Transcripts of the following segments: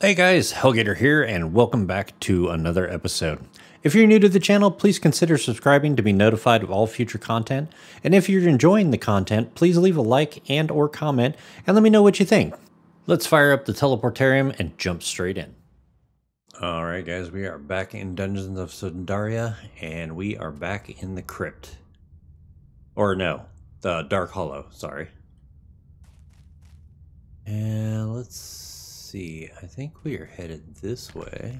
Hey guys, Hellgater here, and welcome back to another episode. If you're new to the channel, please consider subscribing to be notified of all future content. And if you're enjoying the content, please leave a like and or comment and let me know what you think. Let's fire up the teleportarium and jump straight in. All right, guys, we are back in Dungeons of Sundaria, and we are back in the crypt. Or no, the Dark Hallow, sorry. And let's see. I think we are headed this way.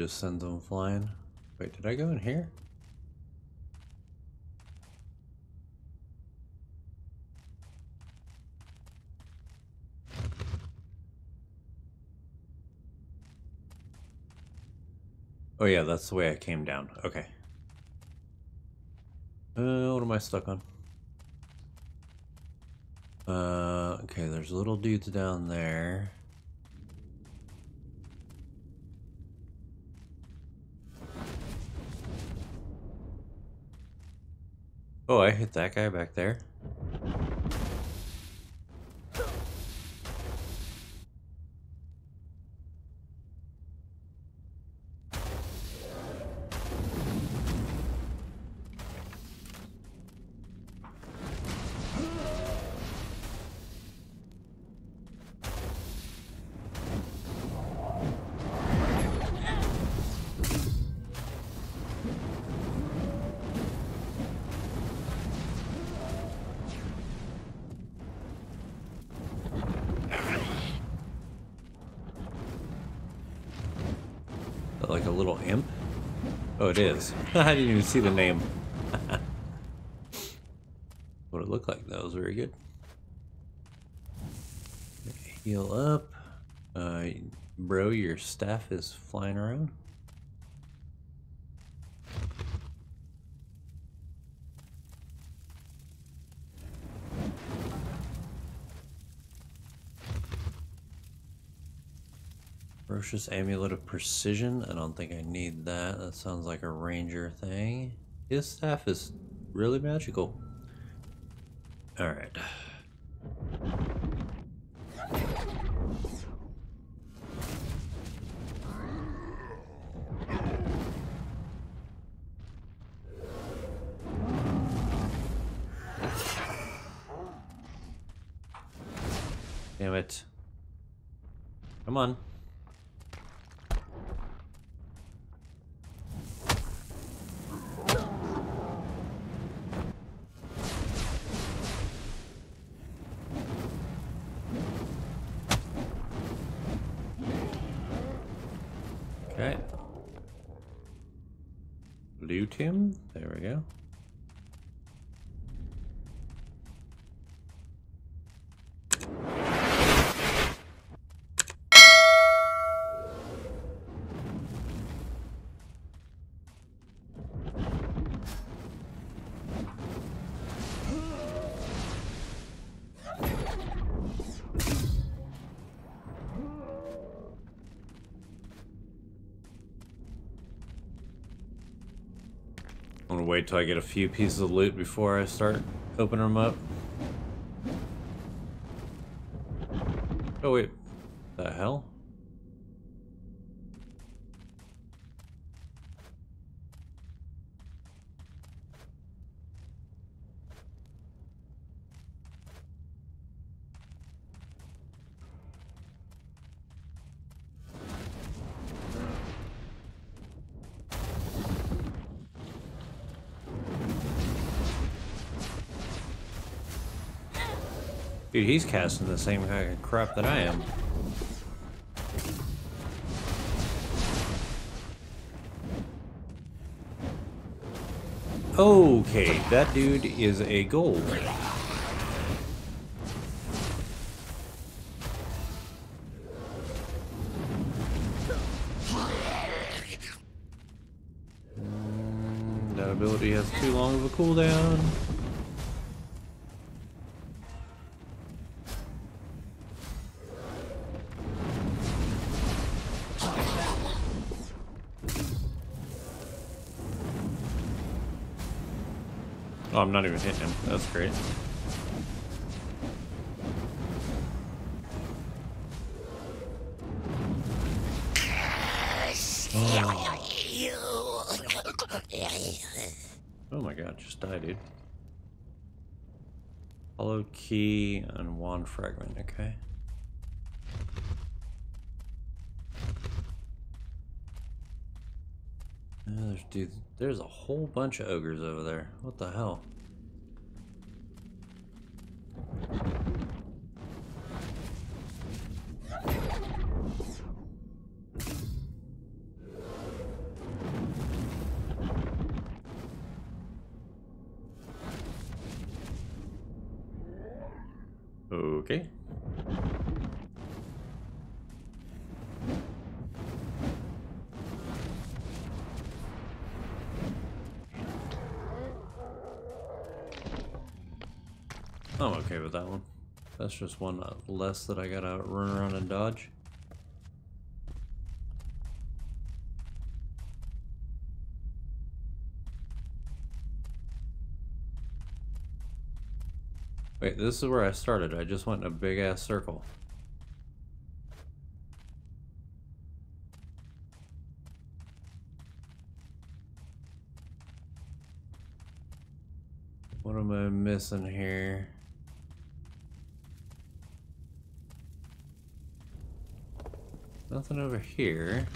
Just sends them flying. Wait, did I go in here? Oh yeah, that's the way I came down. Okay. Uh, what am I stuck on? Uh, okay, there's little dudes down there. Oh, I hit that guy back there. It is. I didn't even see the name. what it looked like, that was very good. Heal up. Uh, bro, your staff is flying around. Ferocious Amulet of Precision. I don't think I need that. That sounds like a ranger thing. His staff is really magical. Alright. Okay. Loot him. There we go. Wait till I get a few pieces of loot before I start opening them up. Oh wait, Dude, he's casting the same kind of crap that I am. Okay, that dude is a gold. Mm, that ability has too long of a cooldown. Oh, I'm not even hitting him. That's great. Oh, oh my god, just die, dude. Hollow key and wand fragment, okay. Uh, there's, dude, there's a whole bunch of ogres over there. What the hell? That's just one uh, less that I gotta run around and dodge. Wait, this is where I started. I just went in a big ass circle. What am I missing here? Nothing over here.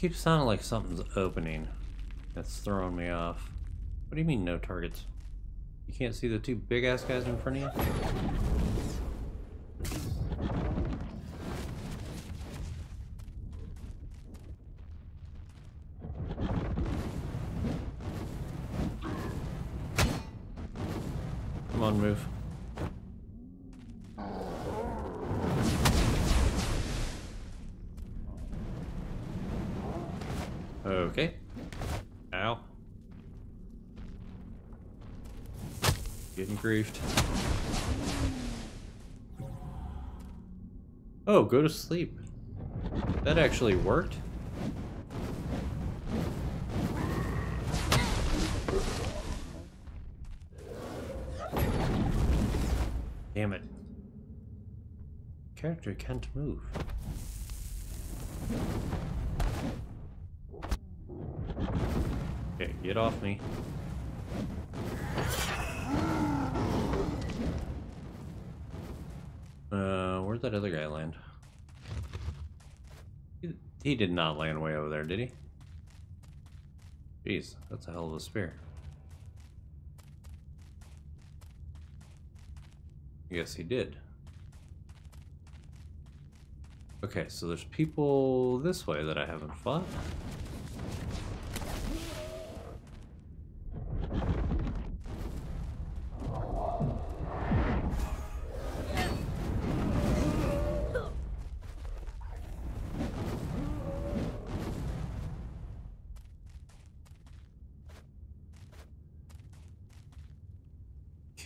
Keeps sounding like something's opening. That's throwing me off. What do you mean no targets? You can't see the two big ass guys in front of you? Griefed. Oh, go to sleep. That actually worked. Damn it. Character can't move. Okay, get off me. He, did not land way over there, did he? Jeez, that's a hell of a spear. Yes, he did. Okay, so there's people this way that I haven't fought.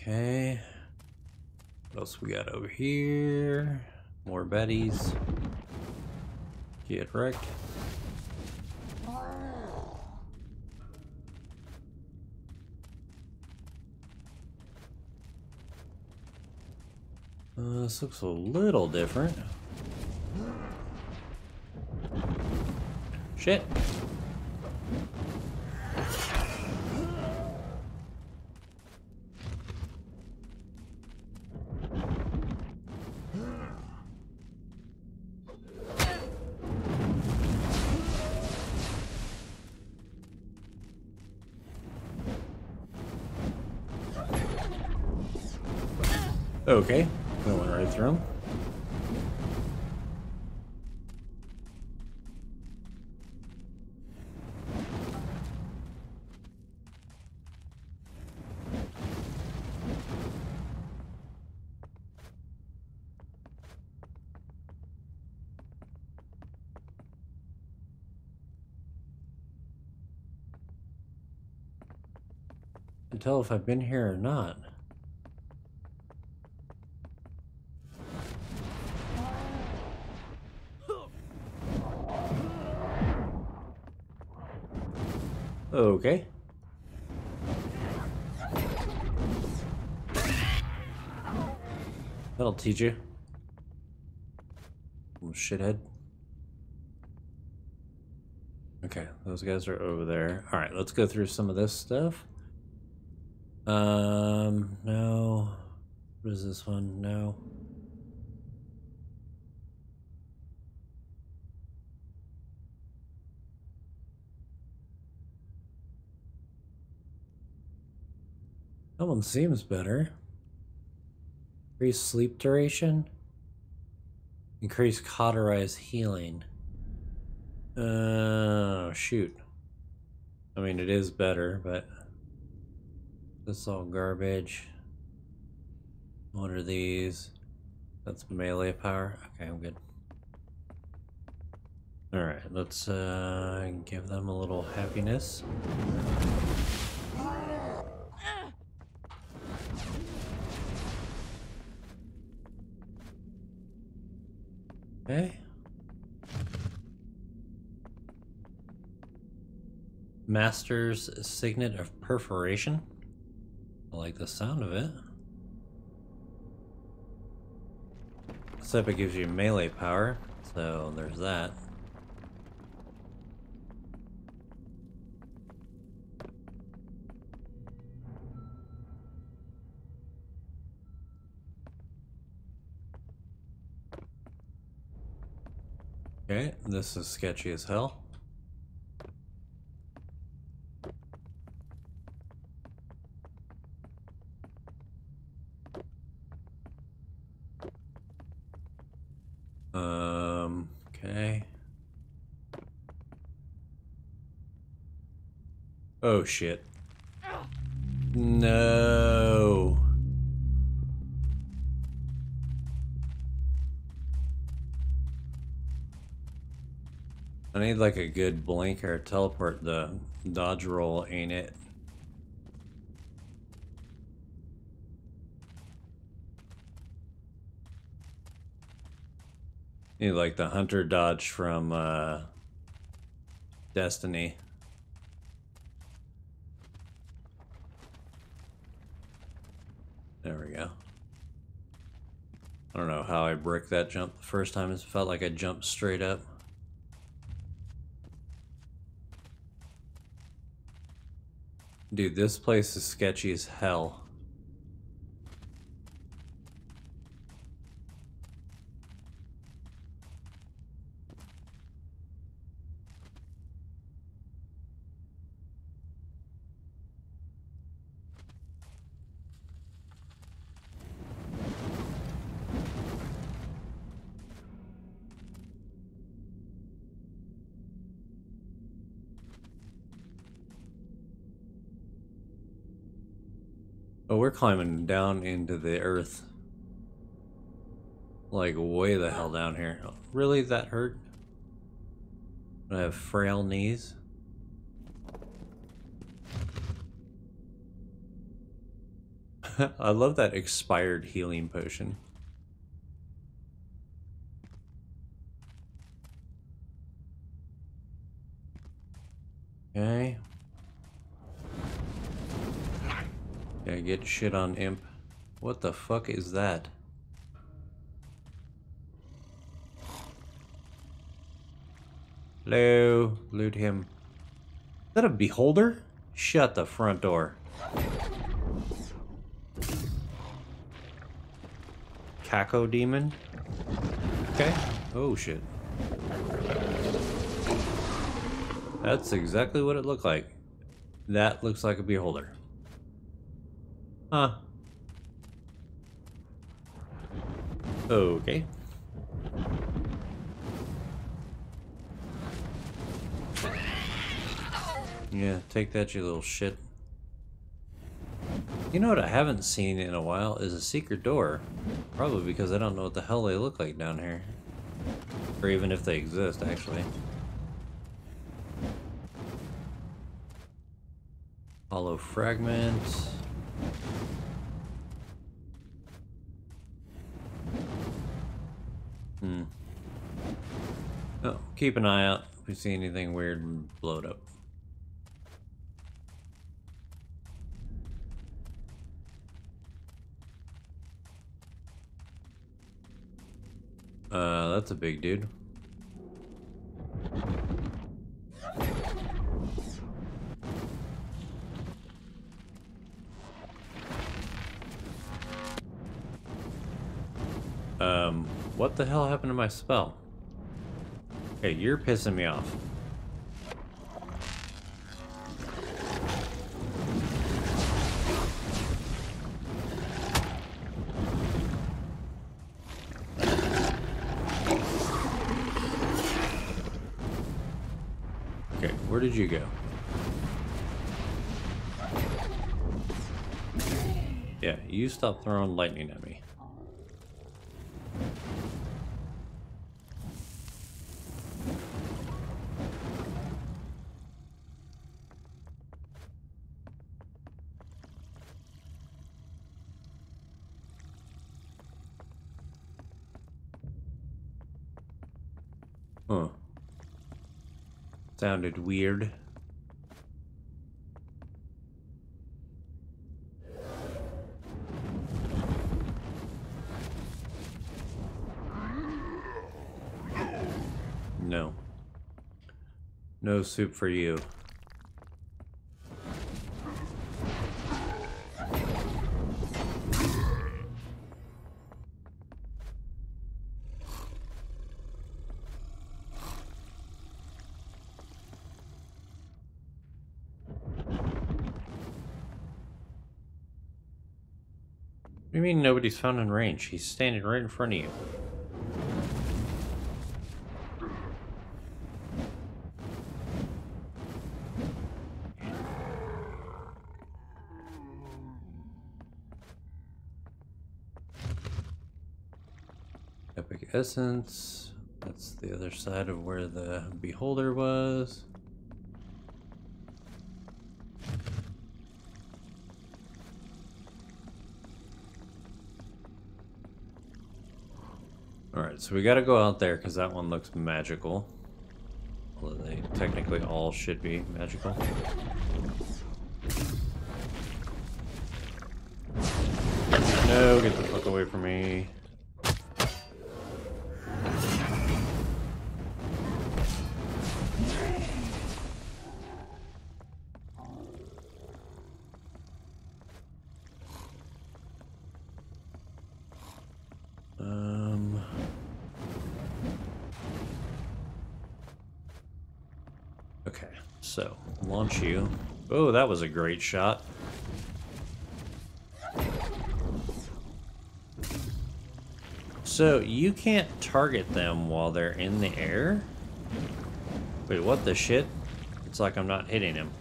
Okay. What else we got over here? More Bettys. Get wrecked. Uh, this looks a little different. Shit. Okay, going right through tell if I've been here or not. Okay. That'll teach you. Little shithead. Okay, those guys are over there. Alright, let's go through some of this stuff. Um, no. What is this one? No. That one seems better. Increase sleep duration. Increase cauterize healing. Oh, shoot. I mean, it is better, but... This is all garbage. What are these? That's melee power. Okay, I'm good. Alright, let's uh, give them a little happiness. Okay. Master's Signet of Perforation. I like the sound of it. Except it gives you melee power, so there's that. Okay, this is sketchy as hell. Um, okay. Oh shit. No. I need like a good blinker teleport the dodge roll, ain't it? Need like the hunter dodge from uh, Destiny. There we go. I don't know how I bricked that jump the first time. It felt like I jumped straight up. Dude, this place is sketchy as hell. Oh, we're climbing down into the earth. Like way the hell down here. Really? That hurt? I have frail knees. I love that expired healing potion. Okay, Yeah, get shit on imp. What the fuck is that? Hello, loot him. Is that a beholder? Shut the front door. Cacodemon? Okay. Oh shit. That's exactly what it looked like. That looks like a beholder. Huh. Okay. Yeah, take that, you little shit. You know what I haven't seen in a while is a secret door. Probably because I don't know what the hell they look like down here. Or even if they exist, actually. Hollow fragment. Keep an eye out. If we see anything weird, blow it up. Uh, that's a big dude. Um, what the hell happened to my spell? Okay, you're pissing me off. Okay, where did you go? Yeah, you stop throwing lightning at me. Huh. Sounded weird. No. No soup for you. Mean nobody's found in range? He's standing right in front of you. Epic Essence. That's the other side of where the beholder was. Alright, so we gotta go out there because that one looks magical. Although they technically all should be magical. No, get the fuck away from me. Okay, so launch you. Oh, that was a great shot. So you can't target them while they're in the air? Wait, what the shit? It's like I'm not hitting him.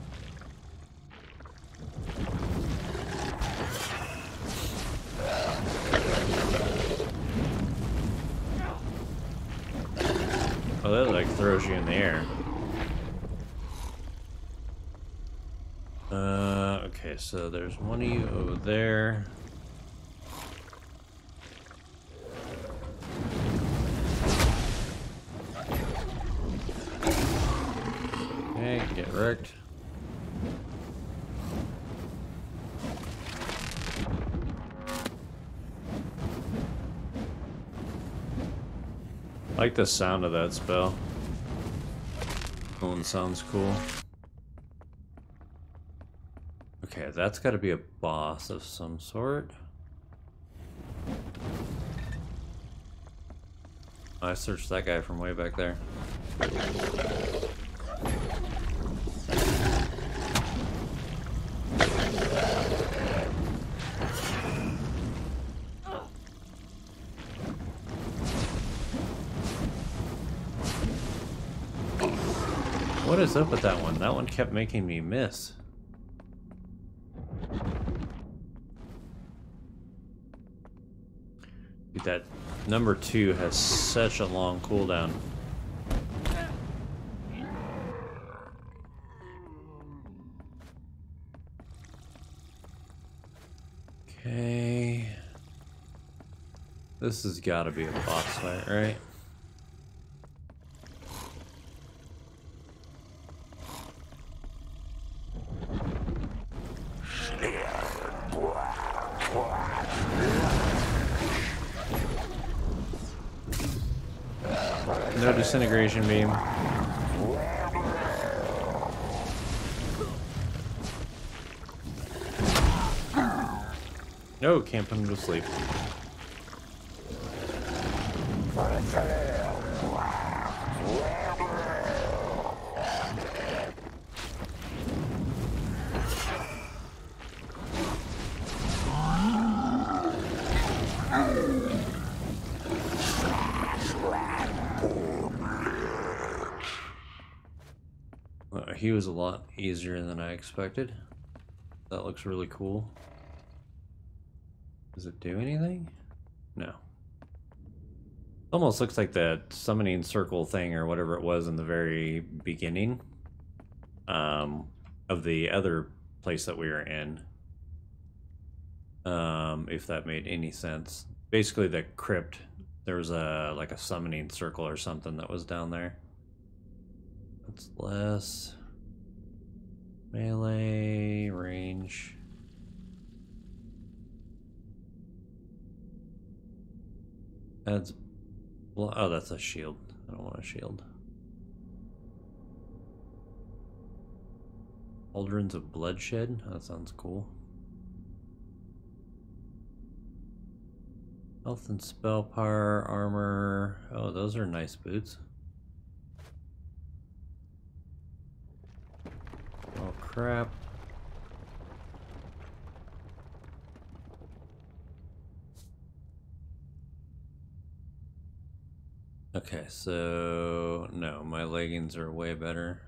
Oh, that like throws you in the air. Uh, okay, so there's one of you over there. Okay, get wrecked. I like the sound of that spell. That one sounds cool. that's got to be a boss of some sort. I searched that guy from way back there. What is up with that one? That one kept making me miss. Dude, that number two has such a long cooldown. Okay. This has got to be a boss fight, right? No disintegration beam. No, can't put him to sleep. Uh, he was a lot easier than I expected. That looks really cool. Does it do anything? No. Almost looks like that summoning circle thing or whatever it was in the very beginning um, of the other place that we were in. Um, if that made any sense. Basically, the crypt, there was a like a summoning circle or something that was down there. That's less melee range. Adds. Oh, that's a shield. I don't want a shield. Cauldrons of Bloodshed? That sounds cool. Health and spell power, armor. Oh, those are nice boots. Oh, crap. Okay, so no, my leggings are way better.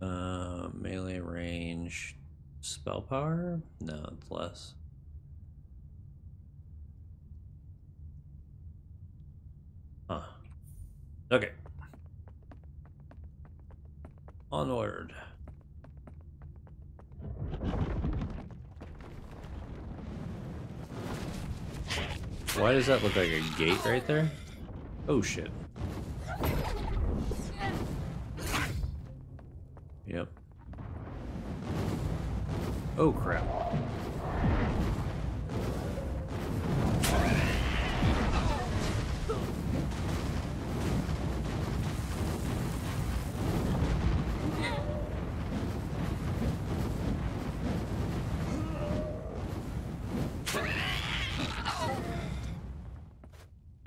Uh, melee range, spell power? No, it's less. Huh. Okay. Onward. Why does that look like a gate right there? Oh shit. Yep. Oh crap.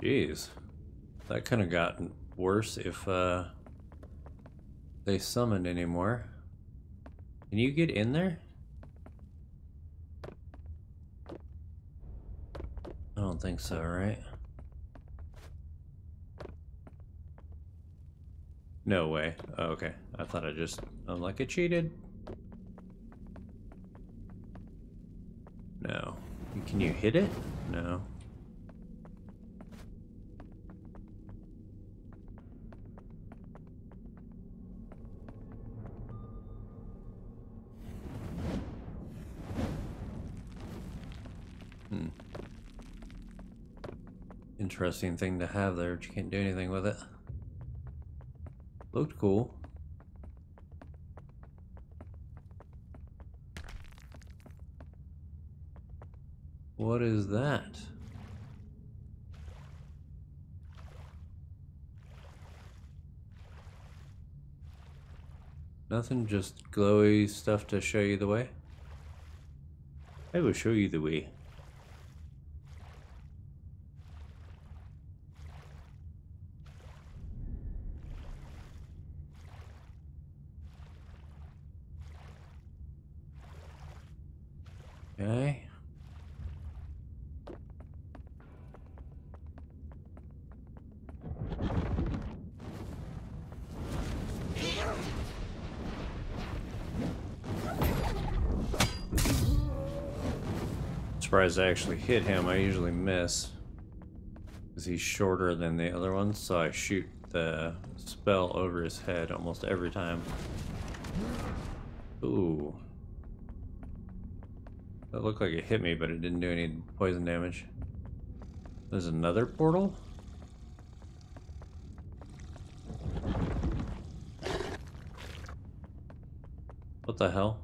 Jeez. That could have gotten worse if uh, they summoned anymore. Can you get in there? I don't think so, right? No way. Oh, okay. I thought I just... I'm like, I cheated. No. Can you hit it? No. Interesting thing to have there, but you can't do anything with it. Looked cool. What is that? Nothing, just glowy stuff to show you the way? I will show you the way. Okay. I actually hit him. I usually miss. Because he's shorter than the other ones, so I shoot the spell over his head almost every time. Ooh. That looked like it hit me, but it didn't do any poison damage. There's another portal? What the hell?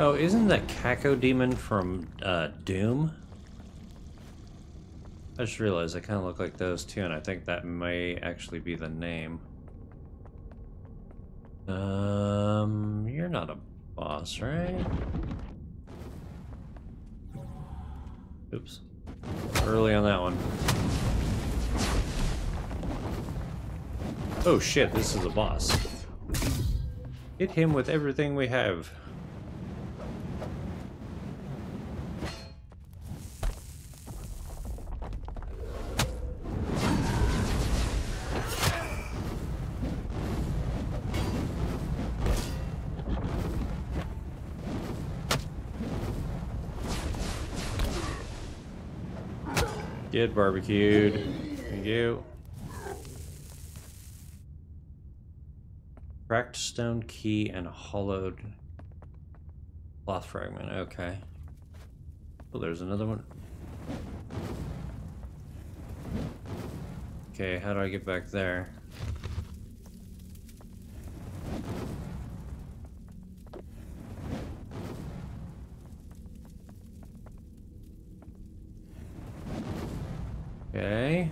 Oh, isn't that Kako Cacodemon from uh, Doom? I just realized I kind of look like those too, and I think that may actually be the name. Um, you're not a boss, right? Oops. Early on that one. Oh shit, this is a boss. Hit him with everything we have. Get barbecued. Thank you. Cracked stone key and a hollowed cloth fragment. Okay. Oh, there's another one. Okay, how do I get back there? Okay.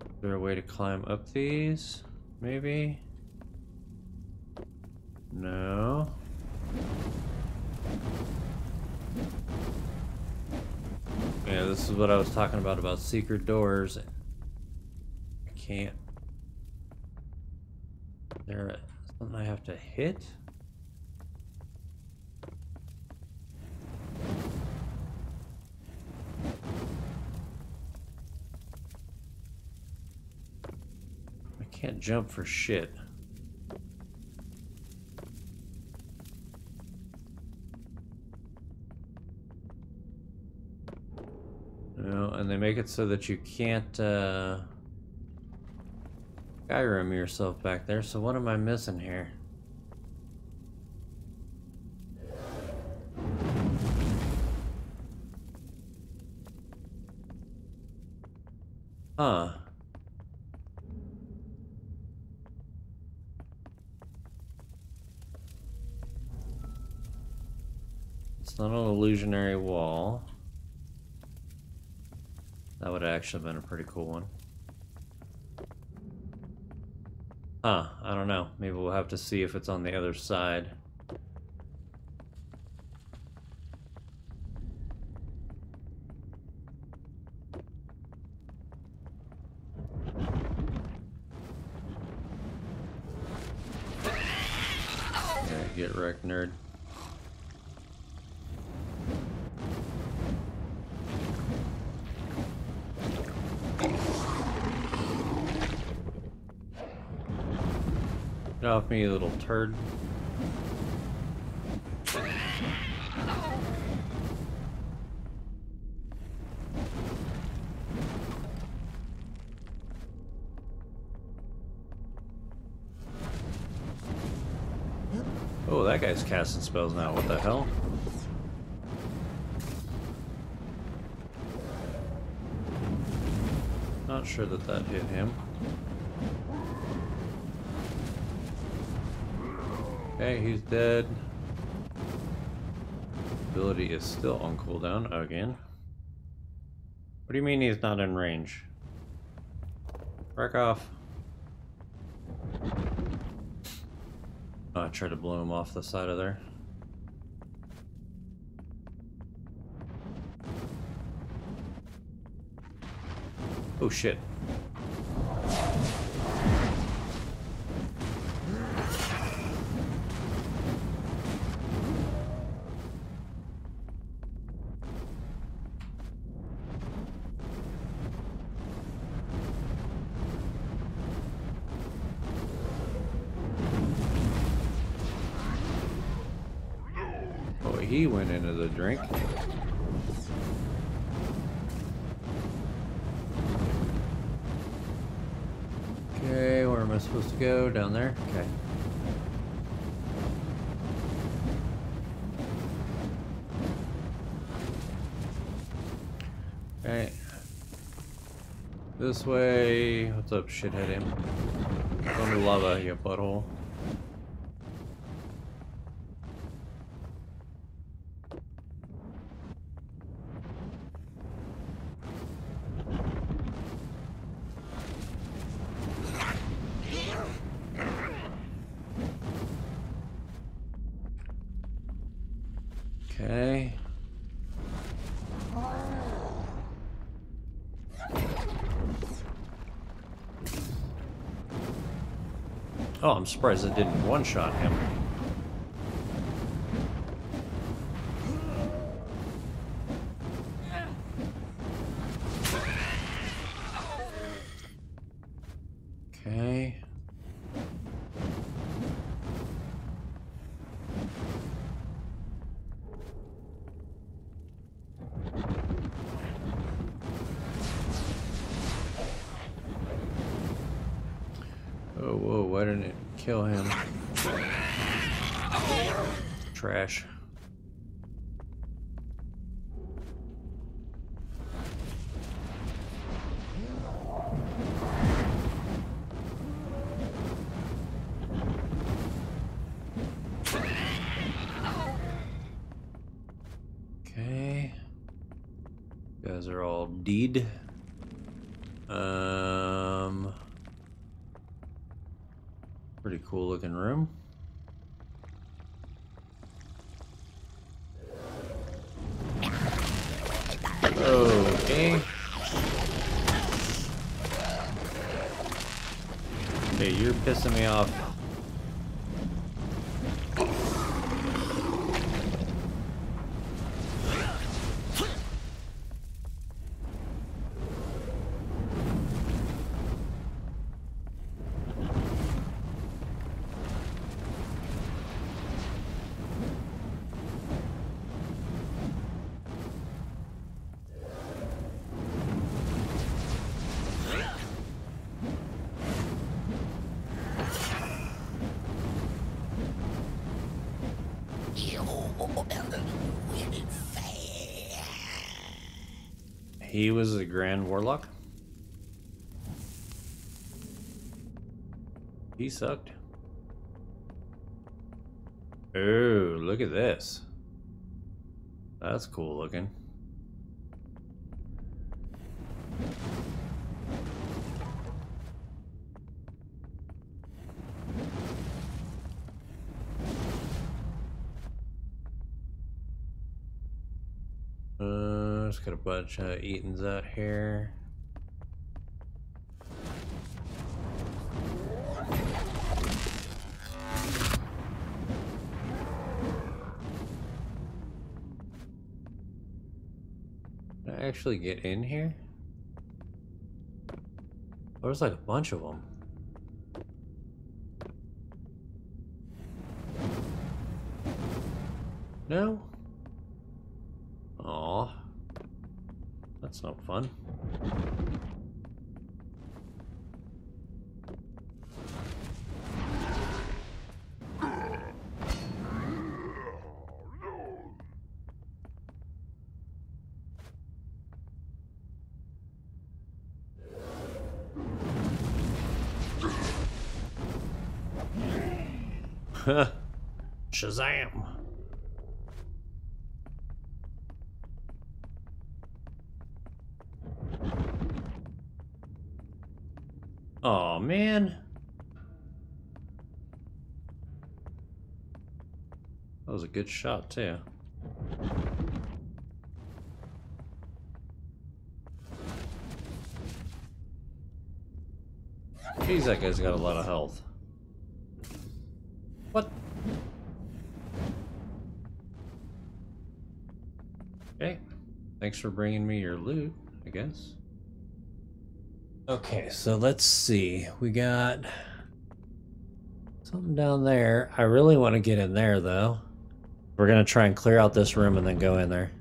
Is there a way to climb up these? Maybe? No. Yeah, this is what I was talking about, about secret doors. I can't... There something I have to hit? Can't jump for shit. No, and they make it so that you can't uh, Skyrim yourself back there, so what am I missing here? Huh. not an illusionary wall. That would have actually been a pretty cool one. Huh, I don't know. Maybe we'll have to see if it's on the other side. get wrecked, nerd. Get off turd. Oh, that guy's casting spells now. What the hell? Not sure that that hit him. Okay, he's dead. Ability is still on cooldown again. What do you mean he's not in range? Back off. Oh, I tried to blow him off the side of there. Oh shit. This way. What's up, shithead him? Under lava, you butthole. Okay. Oh, I'm surprised it didn't one-shot him. Kill him? Trash. Okay. You guys are all deed. Um pretty cool looking room. Okay. Hey, you're pissing me off. He was a Grand Warlock? He sucked. Oh, look at this. That's cool looking. Bunch of Eatons out here. Can I actually get in here? There's like a bunch of them. No? Aw. That's no fun. Shazam! Oh man. That was a good shot too. Jeez, that guy's got a lot of health. What? Okay. Thanks for bringing me your loot, I guess. Okay, so let's see. We got something down there. I really want to get in there, though. We're gonna try and clear out this room and then go in there.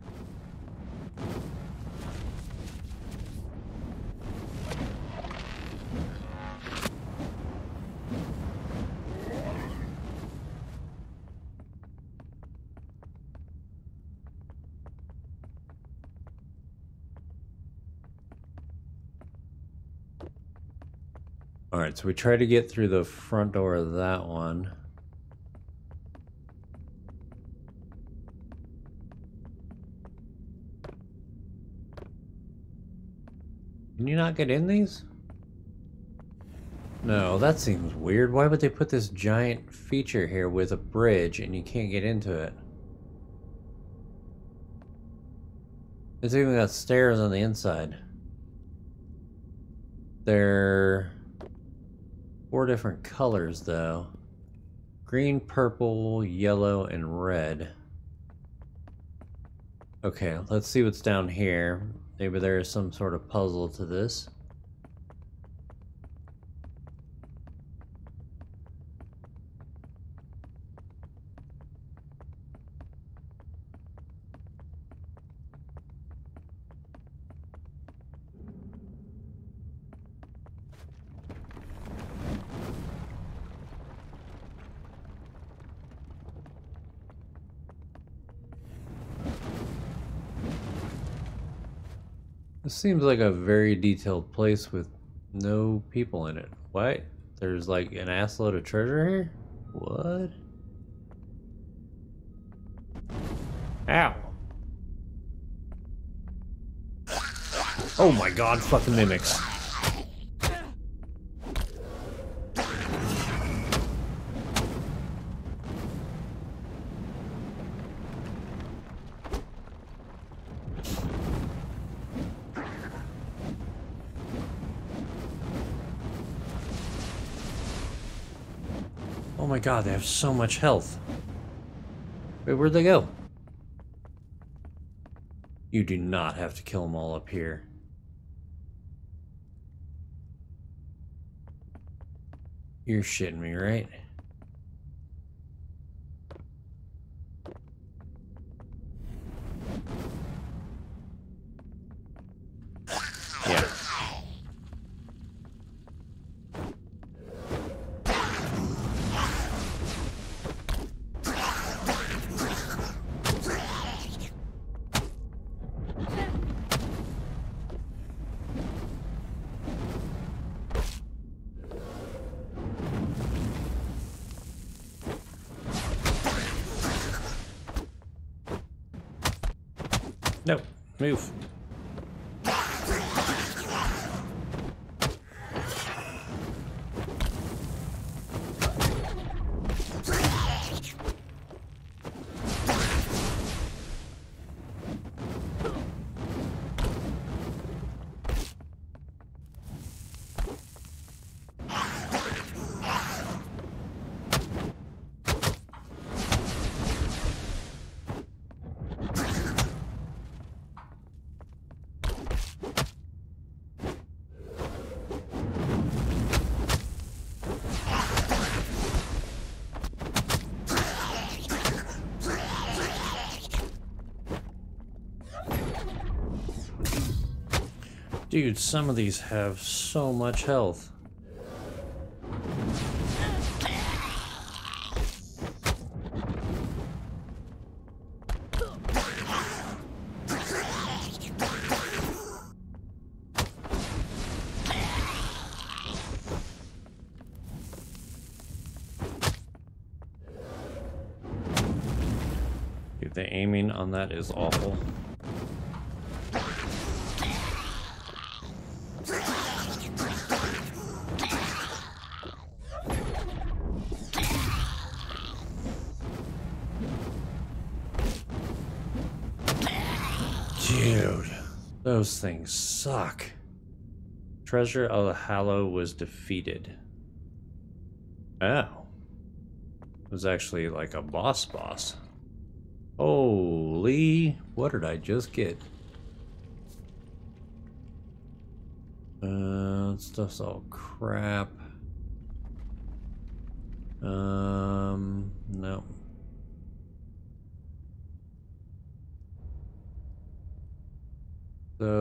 Alright, so we try to get through the front door of that one. Can you not get in these? No, that seems weird. Why would they put this giant feature here with a bridge and you can't get into it? It's even got stairs on the inside. They're four different colors though. Green, purple, yellow, and red. Okay, let's see what's down here. Maybe there is some sort of puzzle to this. Seems like a very detailed place with no people in it. What? There's like an assload of treasure here? What? Ow. Oh my god, fucking mimics. God, they have so much health. Wait, where'd they go? You do not have to kill them all up here. You're shitting me, right? Dude, some of these have so much health. Dude, the aiming on that is awful. Those things suck. Treasure of the Hallow was defeated. Oh. It was actually like a boss boss. Holy, what did I just get? Uh, stuff's all crap. Um,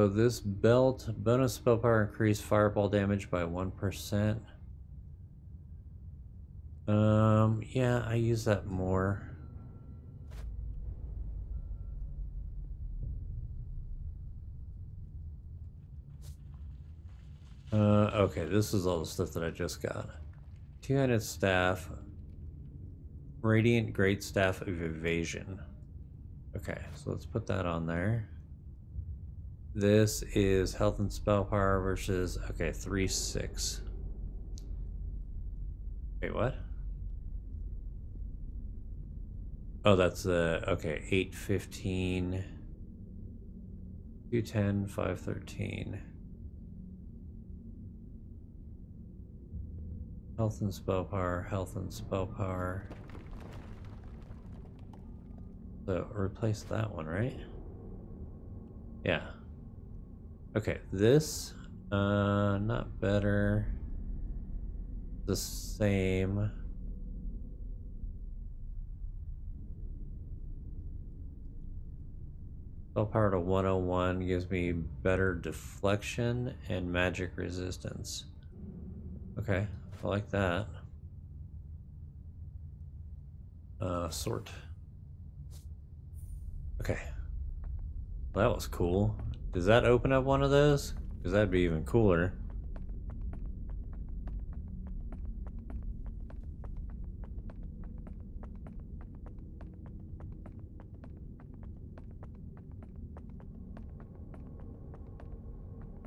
So this belt, bonus spell power increase fireball damage by 1%. Um, yeah, I use that more. Uh, okay, this is all the stuff that I just got. Two-handed staff, radiant great staff of evasion. Okay, so let's put that on there. This is health and spell power versus, okay, 3 6. Wait, what? Oh, that's the, uh, okay, 8 15, 2 10, 5 13. Health and spell power, health and spell power. So replace that one, right? Yeah. Okay, this, uh, not better. The same. Spell power to 101 gives me better deflection and magic resistance. Okay, I like that. Uh, sort. Okay. Well, that was cool. Does that open up one of those? Because that'd be even cooler.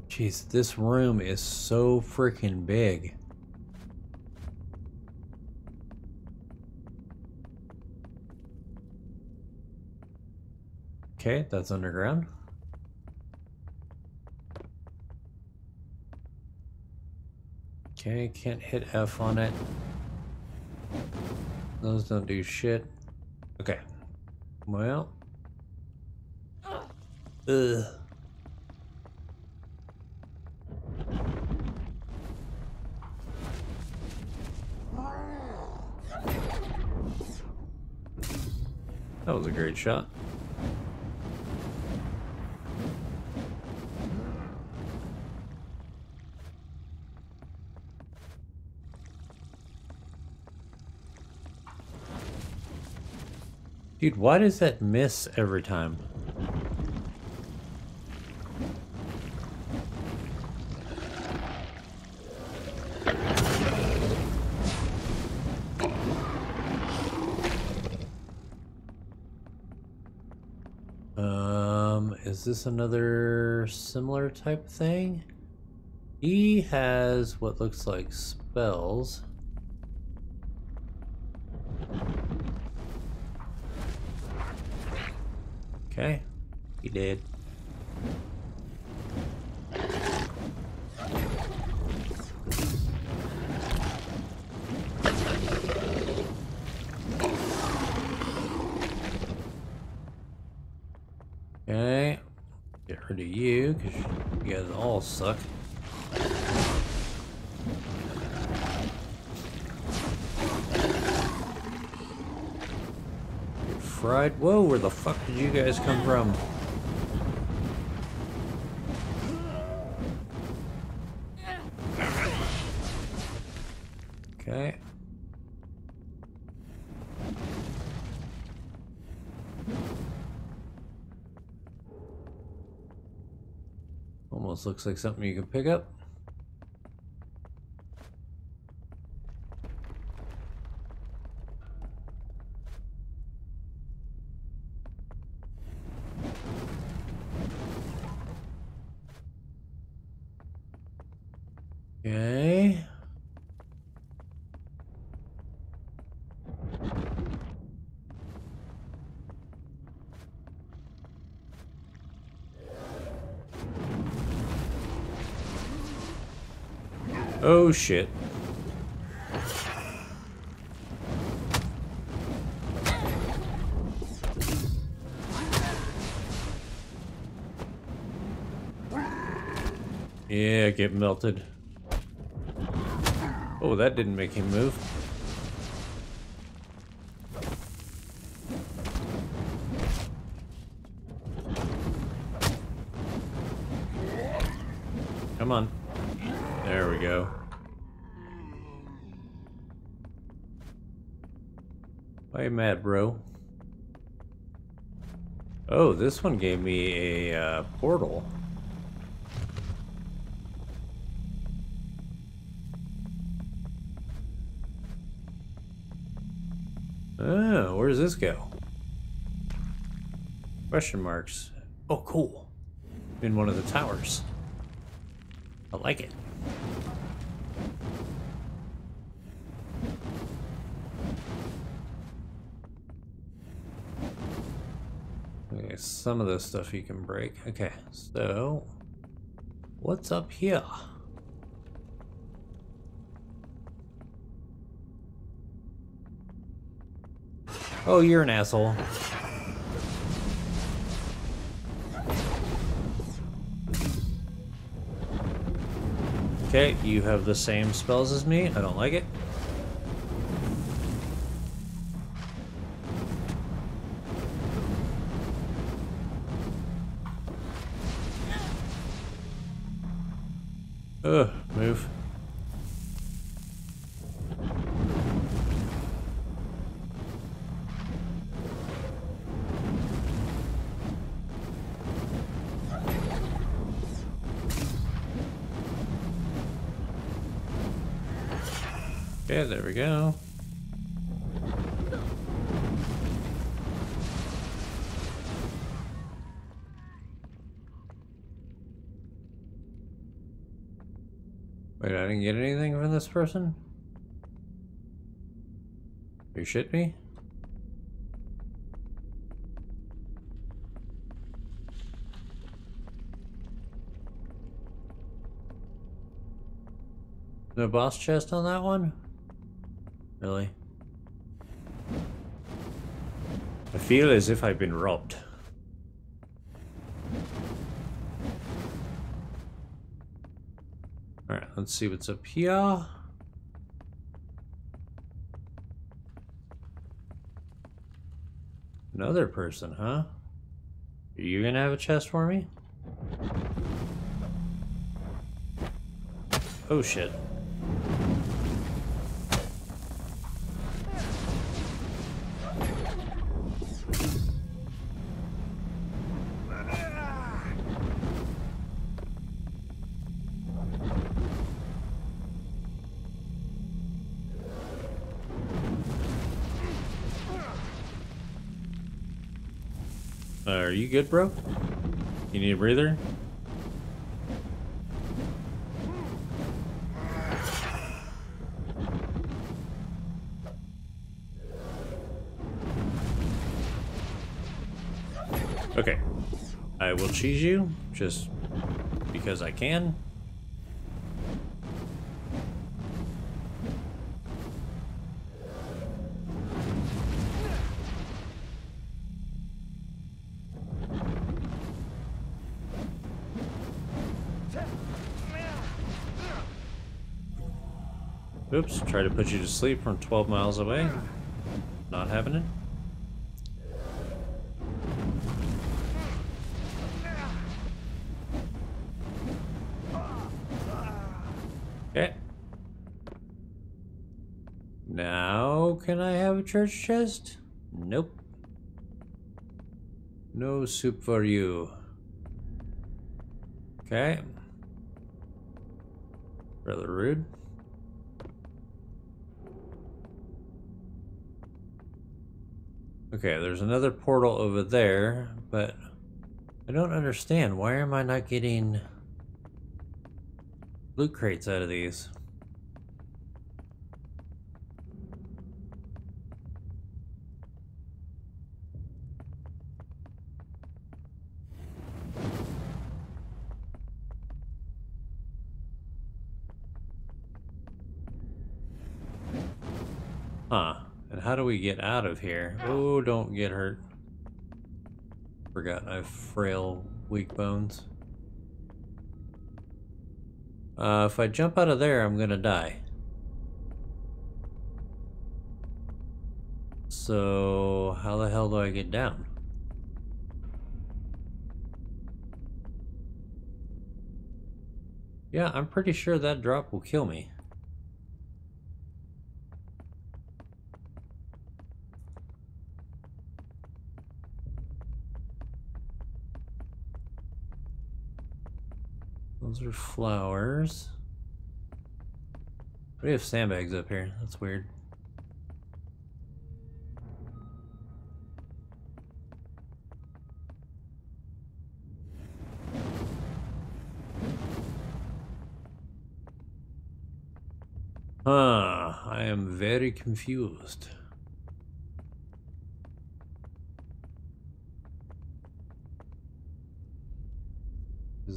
Jeez, this room is so freaking big. Okay, that's underground. Okay, can't hit F on it. Those don't do shit. Okay. Well. Ugh. That was a great shot. Dude, why does that miss every time? Um, is this another similar type thing? He has what looks like spells. Okay, he did. Okay, get rid of you because you guys all suck. fried. Whoa, where the fuck did you guys come from? Looks like something you can pick up. Okay. Oh shit. Yeah, get melted. Oh, that didn't make him move. come on. There we go. Mad, bro? Oh, this one gave me a uh, portal. Oh, where does this go? Question marks. Oh, cool. In one of the towers. I like it. Some of this stuff you can break. Okay, so what's up here? Oh, you're an asshole. Okay, you have the same spells as me. I don't like it. Ugh, move. Okay, there we go. Didn't get anything from this person? You shit me? No boss chest on that one? Really? I feel as if I've been robbed. Alright, let's see what's up here. Another person, huh? Are you gonna have a chest for me? Oh shit. Uh, are you good, bro? You need a breather? Okay. I will cheese you, just because I can. Oops, try to put you to sleep from 12 miles away. Not happening. Okay. Now, can I have a church chest? Nope. No soup for you. Okay. Rather rude. Okay, there's another portal over there, but I don't understand. Why am I not getting loot crates out of these? Huh. And how do we get out of here? Oh, don't get hurt. Forgot I have frail, weak bones. Uh, if I jump out of there, I'm gonna die. So, how the hell do I get down? Yeah, I'm pretty sure that drop will kill me. Those are flowers. We have sandbags up here. That's weird. Huh, I am very confused.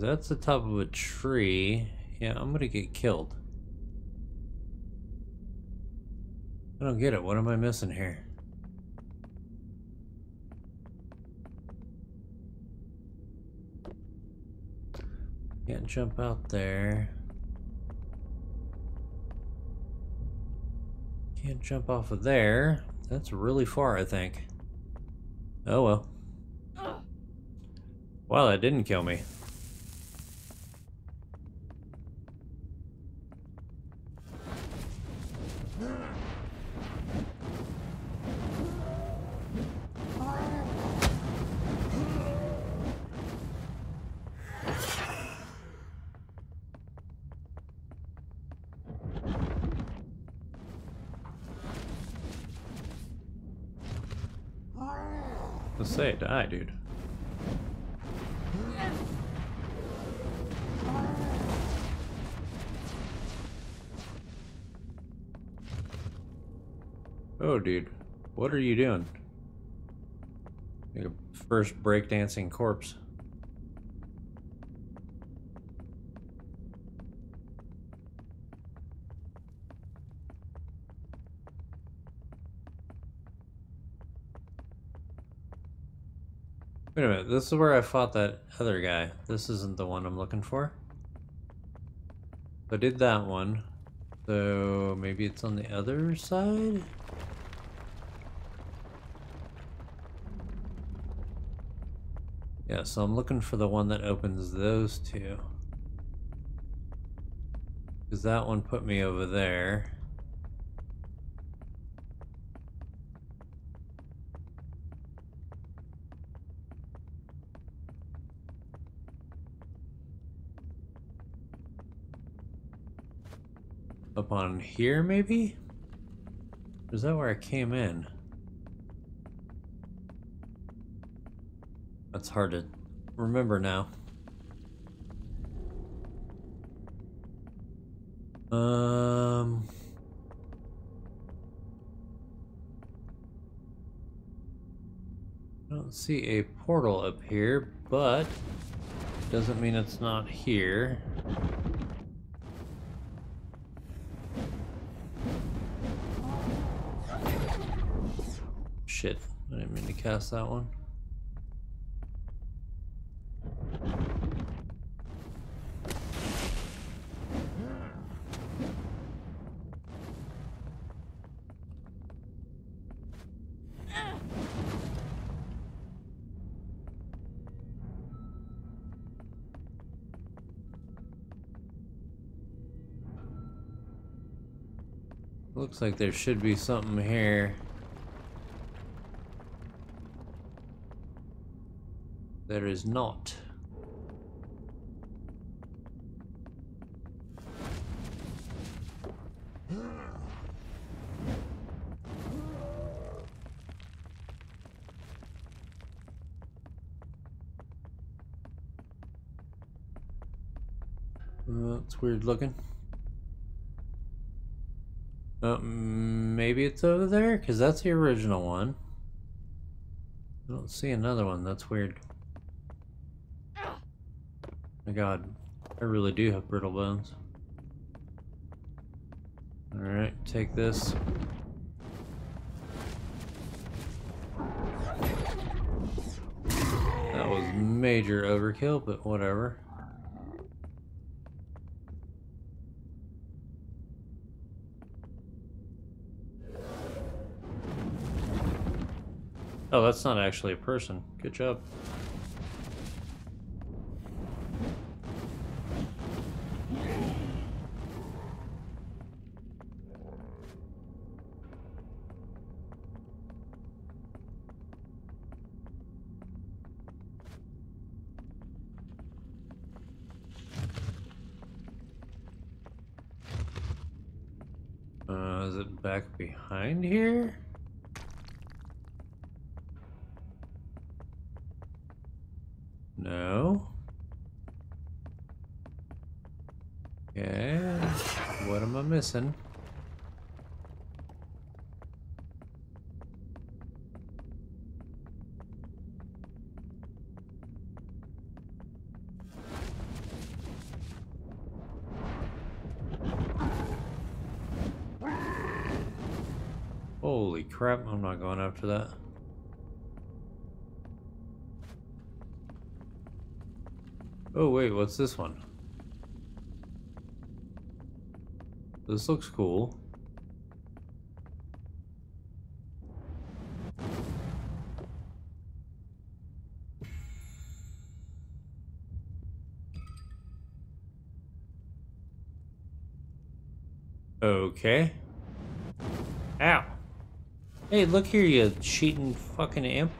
That's the top of a tree. Yeah, I'm gonna get killed. I don't get it. What am I missing here? Can't jump out there. Can't jump off of there. That's really far, I think. Oh well. Well, that didn't kill me. Let's say die, dude. Oh, dude. What are you doing? A first breakdancing corpse. Wait a minute, this is where I fought that other guy. This isn't the one I'm looking for. I did that one. So maybe it's on the other side? Yeah, so I'm looking for the one that opens those two. Because that one put me over there. On here, maybe? Is that where I came in? That's hard to remember now. Um... I don't see a portal up here, but doesn't mean it's not here. Cast that one. Looks like there should be something here. There is not. Uh, that's weird looking. Uh, maybe it's over there? Because that's the original one. I don't see another one. That's weird. My god. I really do have brittle bones. Alright, take this. That was major overkill, but whatever. Oh, that's not actually a person. Good job. Uh, is it back behind here? No. Yeah. What am I missing? Holy crap, I'm not going after that. Oh wait, what's this one? This looks cool. Okay. Ow. Hey, look here, you cheating fucking imp.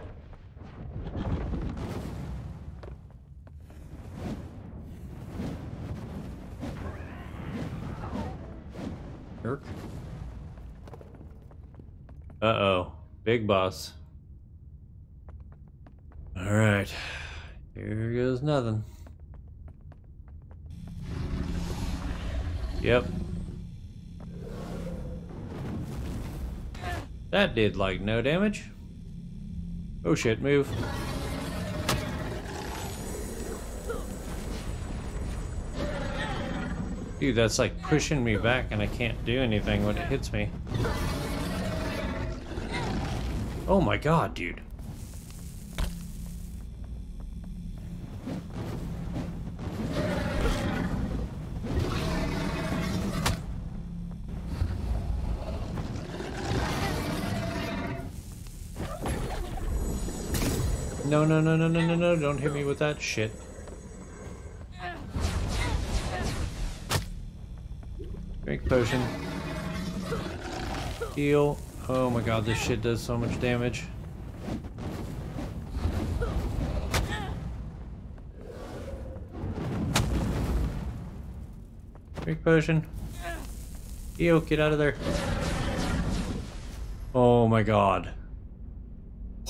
Big boss. Alright. Here goes nothing. Yep, That did like no damage. Oh shit, move. Dude, that's like pushing me back and I can't do anything when it hits me. Oh my god, dude. No, no, no, no, no, no, no, don't hit me with that shit. Drink potion. Heal. Oh my god, this shit does so much damage. Drink potion. Yo, get out of there. Oh my god.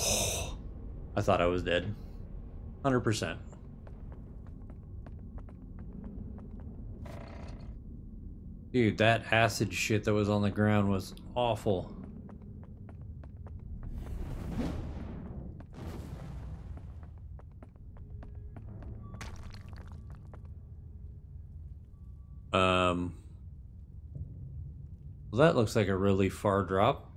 I thought I was dead. 100%. Dude, that acid shit that was on the ground was awful. Well, that looks like a really far drop.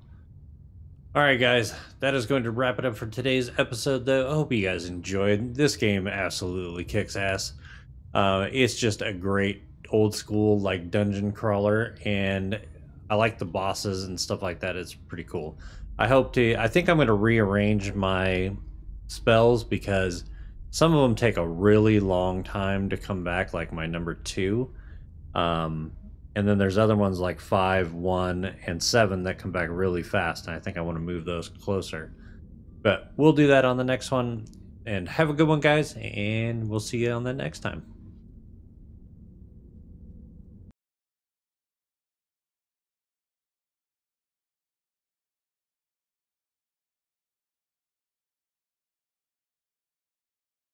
All right, guys, that is going to wrap it up for today's episode, though. I hope you guys enjoyed. This game absolutely kicks ass. Uh, it's just a great old school, like, dungeon crawler, and I like the bosses and stuff like that. It's pretty cool. I hope to, I think I'm going to rearrange my spells because some of them take a really long time to come back, like my number two. Um, and then there's other ones like five, one, and seven that come back really fast. And I think I want to move those closer. But we'll do that on the next one. And have a good one, guys. And we'll see you on the next time.